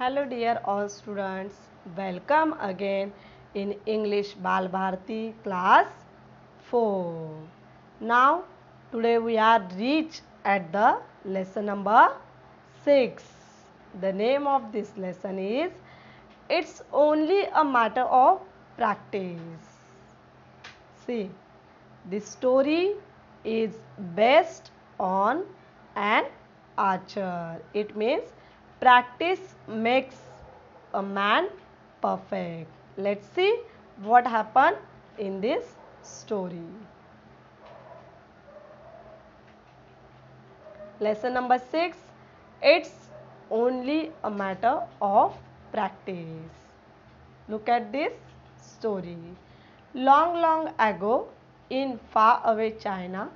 Hello dear all students. Welcome again in English Balbharati class 4. Now today we are reached at the lesson number 6. The name of this lesson is It's only a matter of practice. See, this story is based on an archer. It means practice makes a man perfect. Let's see what happened in this story. Lesson number 6 It's only a matter of practice. Look at this story. Long, long ago, in far away China,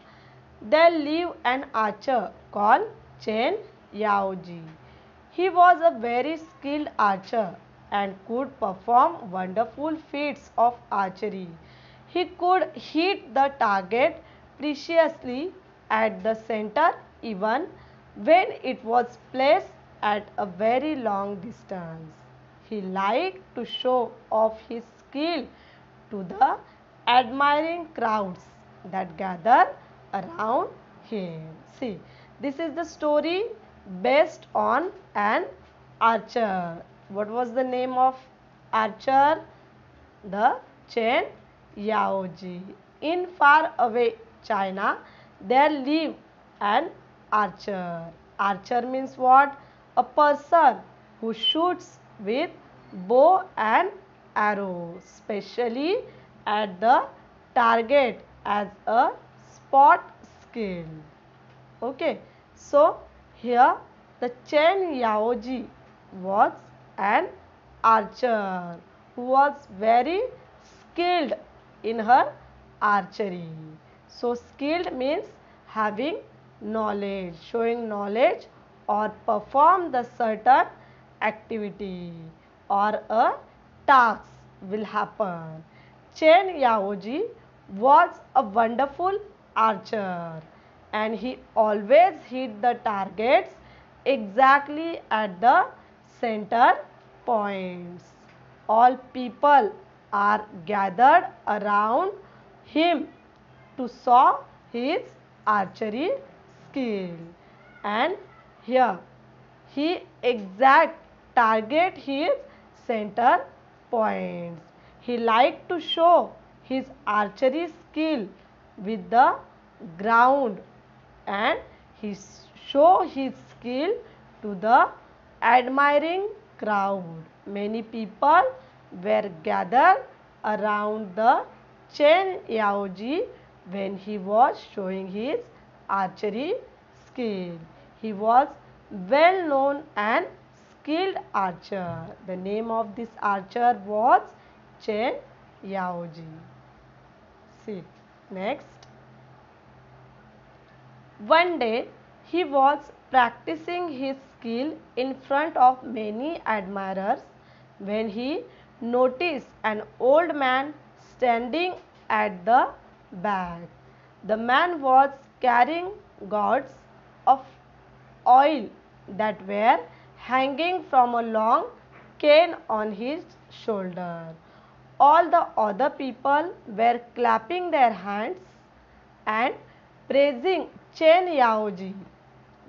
there lived an archer called Chen Yaoji. He was a very skilled archer and could perform wonderful feats of archery. He could hit the target precisely at the center even when it was placed at a very long distance. He liked to show off his skill to the admiring crowds that gather around him. See, this is the story based on an archer. What was the name of archer? The Chen Yaoji. In far away China, there lived an archer. Archer means what? A person who shoots with bow and arrow, specially at the target as a spot skill. Okay, so here the Chen Yaoji was an archer who was very skilled in her archery. So skilled means having knowledge, showing knowledge or perform the certain activity or a task will happen. Chen Yaoji was a wonderful archer and he always hit the targets exactly at the center points. All people are gathered around him to saw his archery skill and here he exact target his center points. He liked to show his archery skill with the ground and he show his skill to the admiring crowd. Many people were gathered around the Chen Yaoji when he was showing his archery skill. He was well known and skilled archer. The name of this archer was Chen Yaoji. See, next. One day he was practicing his skill in front of many admirers when he noticed an old man standing at the back. The man was carrying gourds of oil that were hanging from a long cane on his shoulder. All the other people were clapping their hands and praising Chen Yaoji.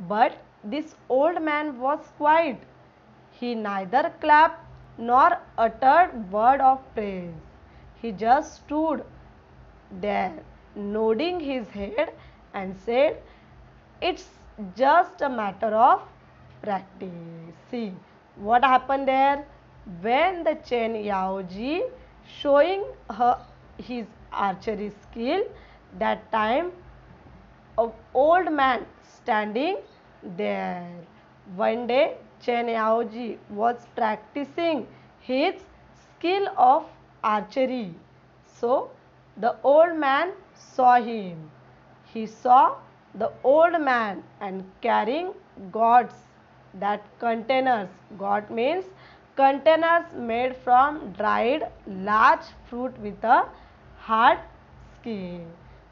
But this old man was quiet. He neither clapped nor uttered word of praise. He just stood there, nodding his head and said, It's just a matter of practice. See what happened there? When the Chen Yaoji showing her his archery skill, that time an old man standing there. One day Chen Yaoji was practicing his skill of archery. So the old man saw him. He saw the old man and carrying gourds that containers. Gourd means containers made from dried large fruit with a hard skin.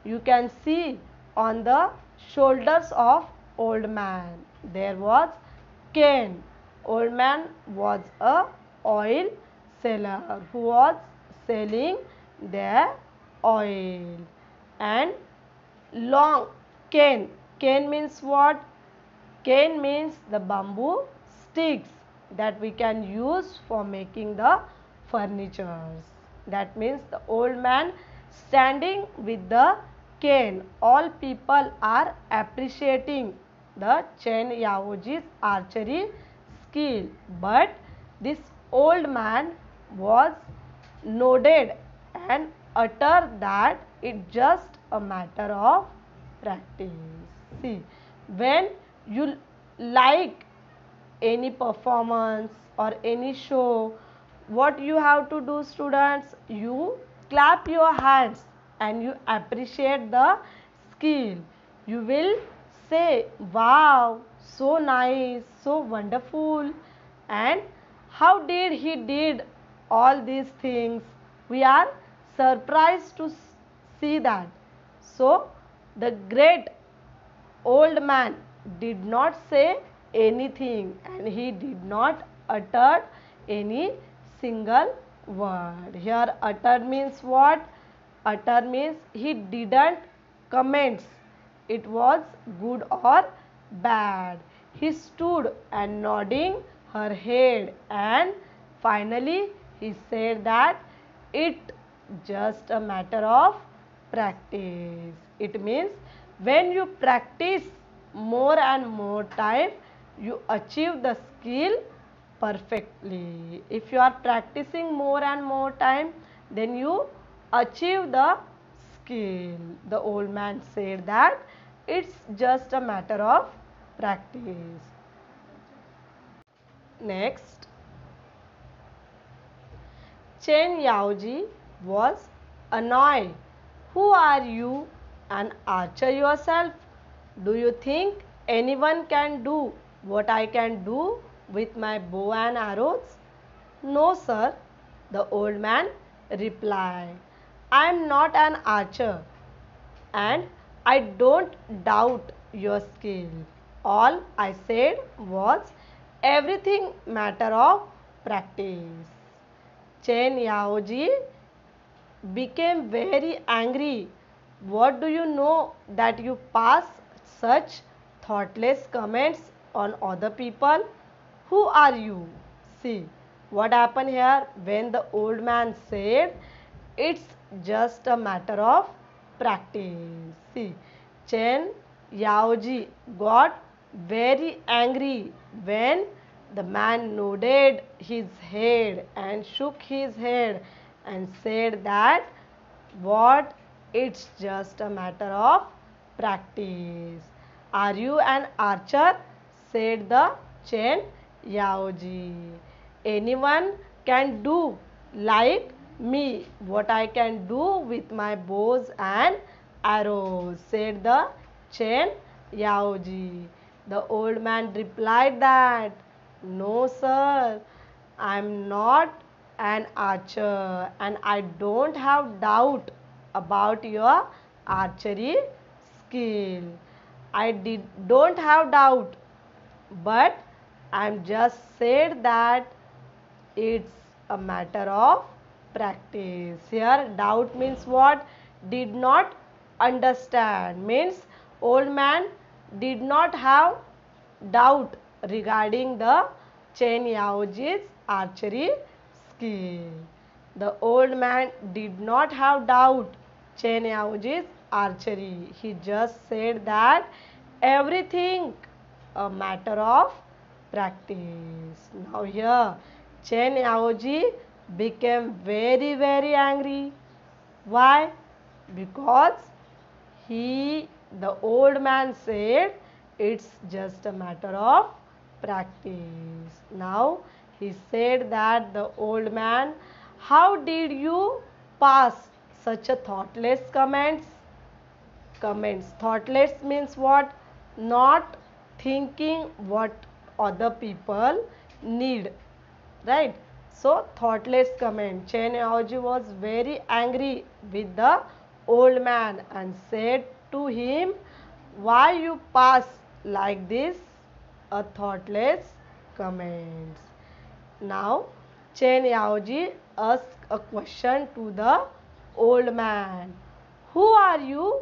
You can see on the shoulders of old man. There was cane old man was a oil seller who was selling their oil. And long cane cane means what? Cane means the bamboo sticks that we can use for making the furnitures. That means the old man standing with the cane all people are appreciating the Chen Yaoji's archery skill but this old man was nodded and uttered that it's just a matter of practice. See, when you like any performance or any show, what you have to do students? You clap your hands and you appreciate the skill. You will say, wow, so nice, so wonderful. And how did he did all these things? We are surprised to see that. So the great old man did not say anything and he did not utter any single word. Here utter means what utter means he didn't comments it was good or bad he stood and nodding her head and finally he said that it just a matter of practice. It means when you practice more and more time you achieve the skill perfectly. If you are practicing more and more time then you achieve the skill. The old man said that it's just a matter of practice. Next, Chen Yaoji was annoyed. Who are you, an archer yourself? Do you think anyone can do what I can do with my bow and arrows? No, sir, the old man replied. I am not an archer and I don't doubt your skill. All I said was everything matter of practice. Chen Yaoji became very angry. What do you know that you pass such thoughtless comments on other people? Who are you? See what happened here when the old man said it's just a matter of practice. See Chen Yaoji got very angry when the man nodded his head and shook his head and said that what it's just a matter of practice. Are you an archer? said the Chen Yaoji. Anyone can do like me what I can do with my bows and arrows, said the Chen Yaoji. The old man replied that, No, sir, I am not an archer and I don't have doubt about your archery skill. I did, don't have doubt, but I am just said that it's a matter of practice. Here doubt means what? Did not understand means old man did not have doubt regarding the Chen Yaoji's archery skill. The old man did not have doubt Chen Yaoji's archery. He just said that everything a matter of practice. Now here Chen Yaoji became very very angry. Why? Because he the old man said it's just a matter of practice. Now he said that the old man, how did you pass such a thoughtless comments? Comments. Thoughtless means what? Not thinking what other people need. Right? So thoughtless comment. Chen Yaoji was very angry with the old man and said to him, Why you pass like this a thoughtless comments. Now, Chen Yaoji asked a question to the old man. Who are you?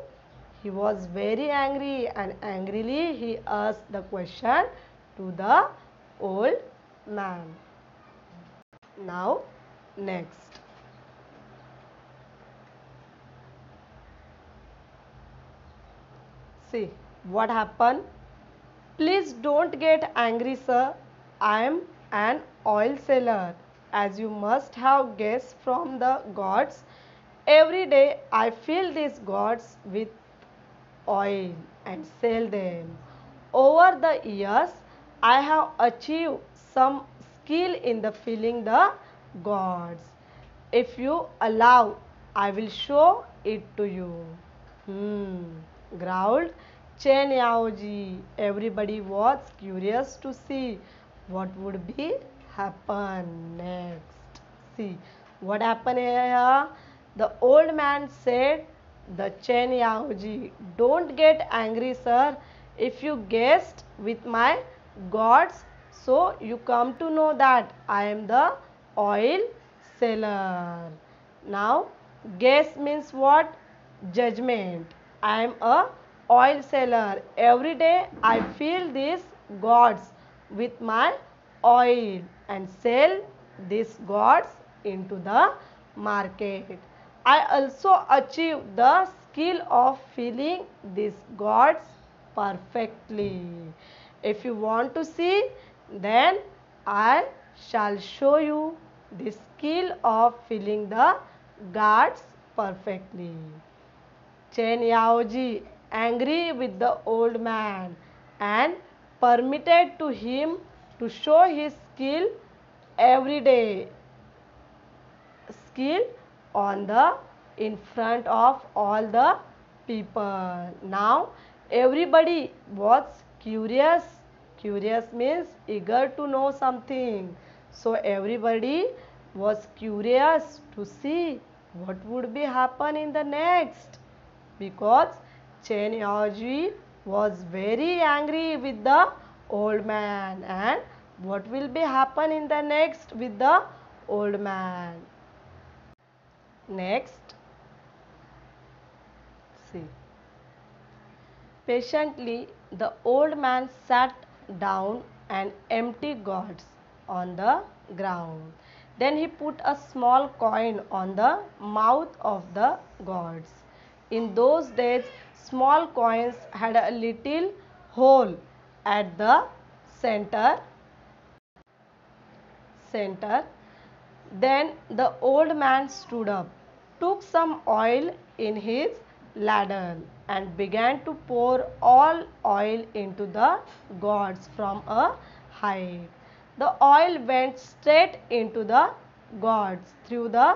He was very angry and angrily he asked the question to the old man. Now, next. See what happened? Please don't get angry, sir. I am an oil seller. As you must have guessed from the gods, every day I fill these gods with oil and sell them. Over the years, I have achieved some skill in the filling the gods. If you allow, I will show it to you. Hmm, growled Chen Yaoji. Everybody was curious to see what would be happen next. See what happened here. The old man said, The Chen Yaoji, don't get angry, sir. If you guessed with my gods, so you come to know that I am the oil seller. Now, guess means what? Judgment. I am a oil seller. Every day I fill these gods with my oil and sell these gods into the market. I also achieve the skill of filling these gods perfectly. If you want to see, then I shall show you the skill of filling the guards perfectly. Chen Yaoji, angry with the old man, and permitted to him to show his skill every day. Skill on the in front of all the people. Now everybody was curious curious means eager to know something. So everybody was curious to see what would be happen in the next. Because Chen Yaoji was very angry with the old man. And what will be happen in the next with the old man? Next. See. Patiently the old man sat down and empty gods on the ground. Then he put a small coin on the mouth of the gods in those days small coins had a little hole at the center center. Then the old man stood up took some oil in his ladle and began to pour all oil into the gods from a height the oil went straight into the gods through the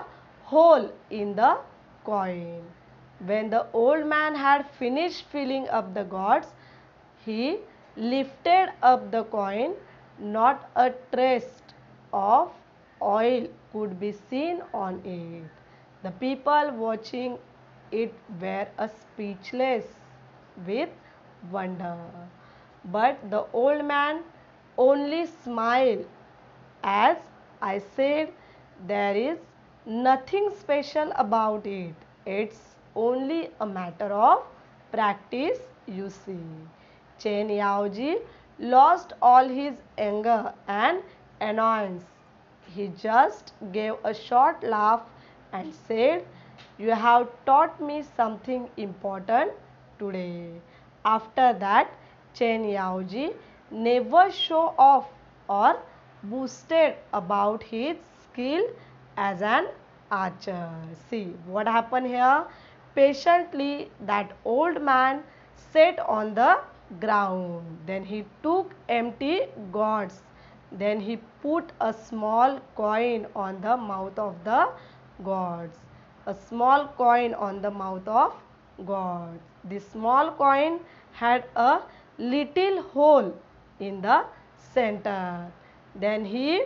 hole in the coin when the old man had finished filling up the gods, he lifted up the coin. Not a trace of oil could be seen on it. The people watching it were a speechless with wonder. But the old man only smiled as I said, there is nothing special about it. It's only a matter of practice, you see. Chen Yaoji lost all his anger and annoyance. He just gave a short laugh and said, You have taught me something important today. After that, Chen Yaoji never show off or boasted about his skill as an archer. See what happened here? Patiently, that old man sat on the ground. Then he took empty gods. Then he put a small coin on the mouth of the gods. A small coin on the mouth of God. The small coin had a little hole in the center. Then he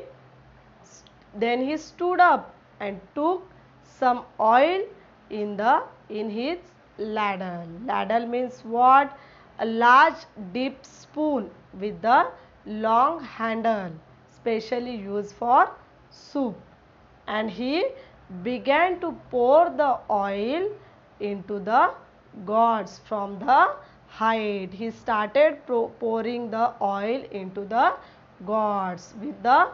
then he stood up and took some oil in the in his ladle. Ladle means what? A large deep spoon with the long handle specially used for soup and he began to pour the oil into the gods from the height. He started pouring the oil into the gods with the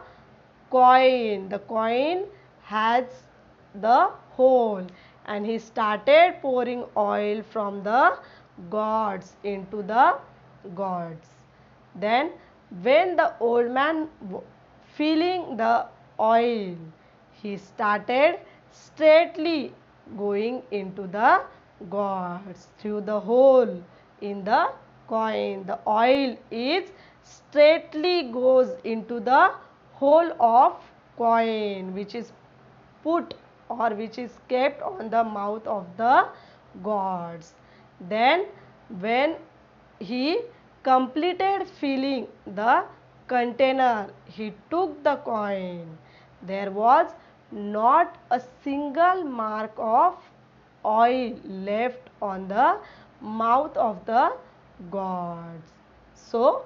coin. The coin has the hole and he started pouring oil from the gods into the gods. Then when the old man feeling the oil, he started straightly going into the gods through the hole in the coin. The oil is straightly goes into the hole of coin which is put or which is kept on the mouth of the gods. Then when he completed filling the container, he took the coin. There was not a single mark of oil left on the mouth of the gods. So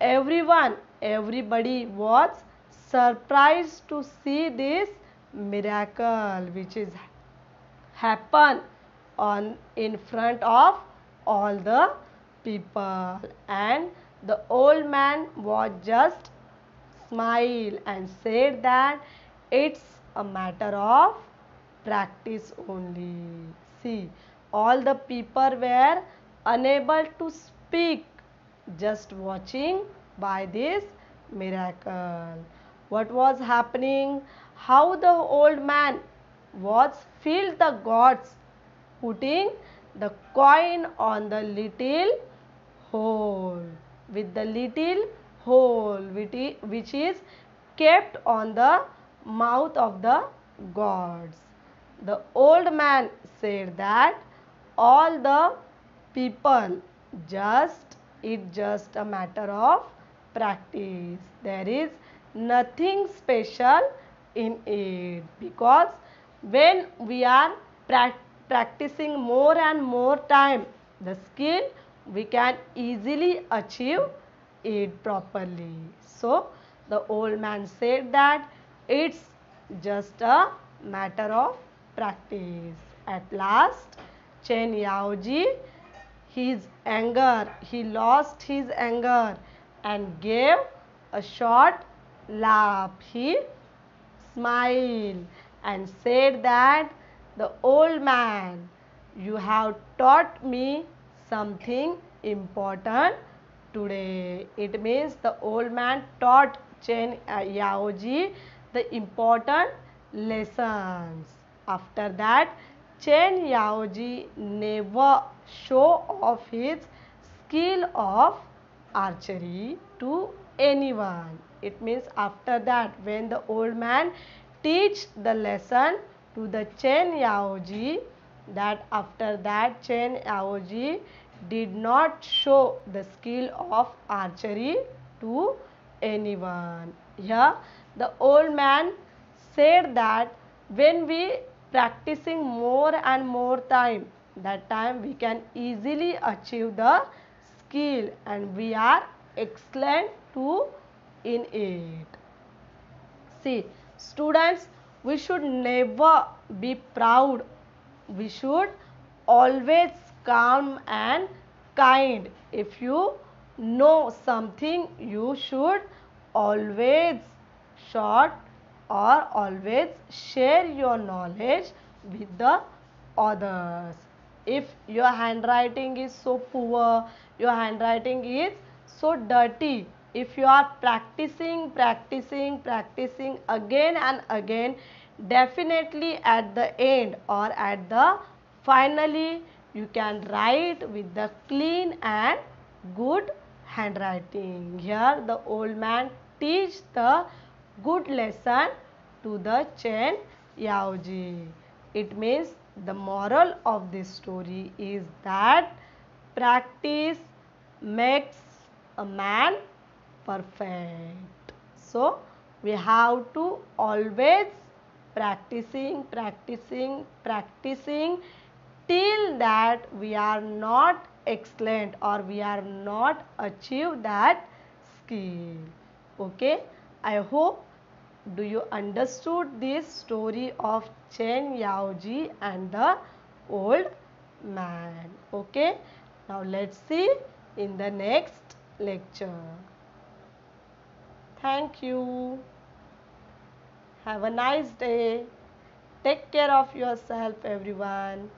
everyone, everybody was surprised to see this miracle which is happen on in front of all the people and the old man was just smile and said that it's a matter of practice only. See all the people were unable to speak just watching by this miracle. What was happening? How the old man was filled the gods putting the coin on the little hole with the little hole which is kept on the mouth of the gods. The old man said that all the people just it just a matter of practice. There is nothing special in it because when we are practicing practicing more and more time the skill we can easily achieve it properly. So the old man said that it's just a matter of practice. At last Chen Yaoji his anger he lost his anger and gave a short laugh. He smiled and said that the old man, you have taught me something important today. It means the old man taught Chen Yaoji important lessons. After that, Chen Yaoji never show off his skill of archery to anyone. It means after that when the old man teach the lesson to the Chen Yaoji that after that Chen Yaoji did not show the skill of archery to anyone. Here the old man said that when we practicing more and more time that time we can easily achieve the skill and we are excellent to in it. See students we should never be proud. We should always calm and kind. If you know something, you should always short or always share your knowledge with the others. If your handwriting is so poor, your handwriting is so dirty, if you are practicing, practicing, practicing again and again, definitely at the end or at the finally you can write with the clean and good handwriting. Here the old man teach the good lesson to the Chen Yaoji. It means the moral of this story is that practice makes a man perfect. So, we have to always practicing, practicing, practicing till that we are not excellent or we are not achieve that skill. Okay, I hope do you understood this story of Chen Yaoji and the old man? Okay, now let's see in the next lecture. Thank you. Have a nice day. Take care of yourself, everyone.